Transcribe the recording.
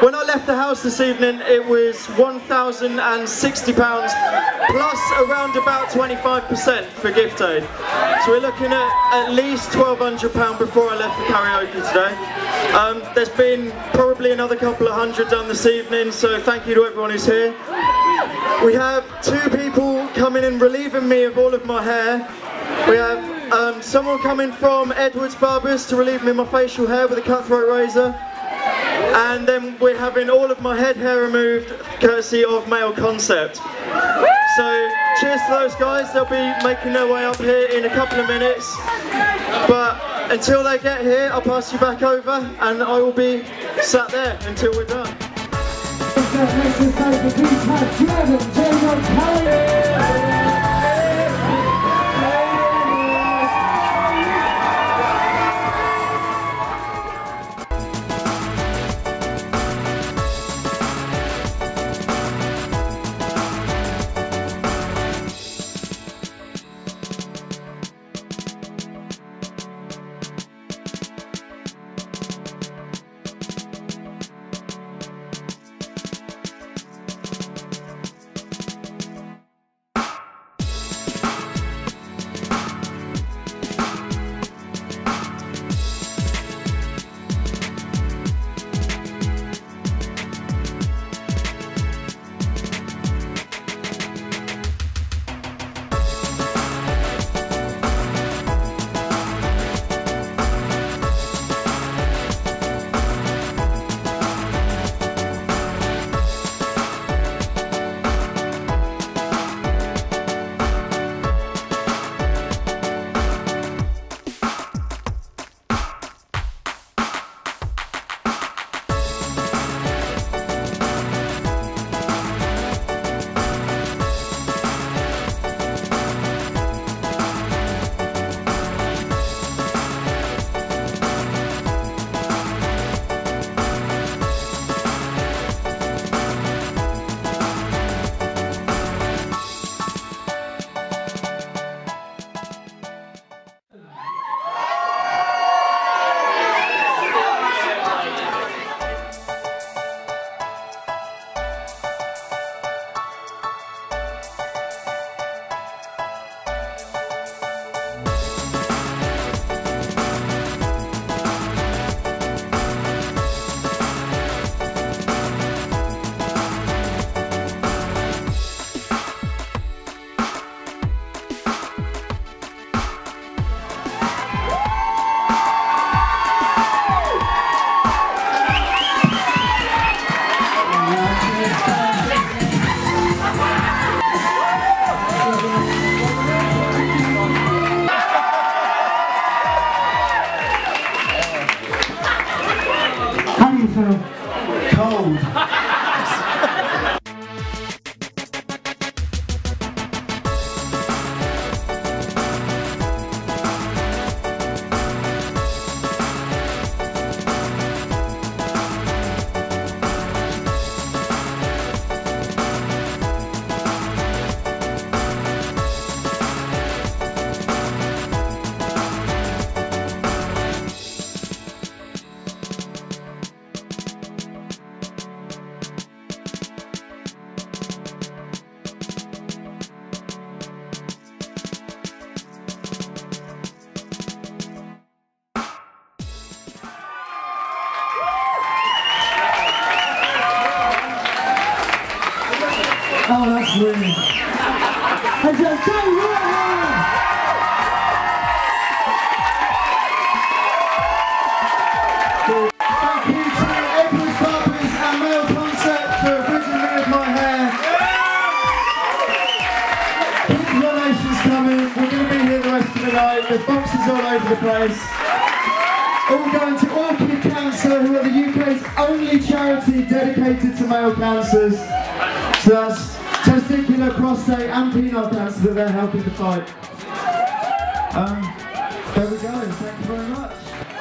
when I left the house this evening, it was £1,060 plus around about 25% for gift aid. So we're looking at at least £1,200 before I left for karaoke today. Um, there's been probably another couple of hundred done this evening, so thank you to everyone who's here. We have two people coming and relieving me of all of my hair. We have um, someone coming from Edwards Barbers to relieve me of my facial hair with a cutthroat razor. And then we're having all of my head hair removed courtesy of Male Concept. So cheers to those guys, they'll be making their way up here in a couple of minutes. But until they get here, I'll pass you back over and I will be sat there until we're done. You? Cold. The rest of the night. There's boxes all over the place. All going to Orchid Cancer, who are the UK's only charity dedicated to male cancers. So that's testicular, prostate and penile cancer that they're helping to fight. Um, there we go. Thank you very much.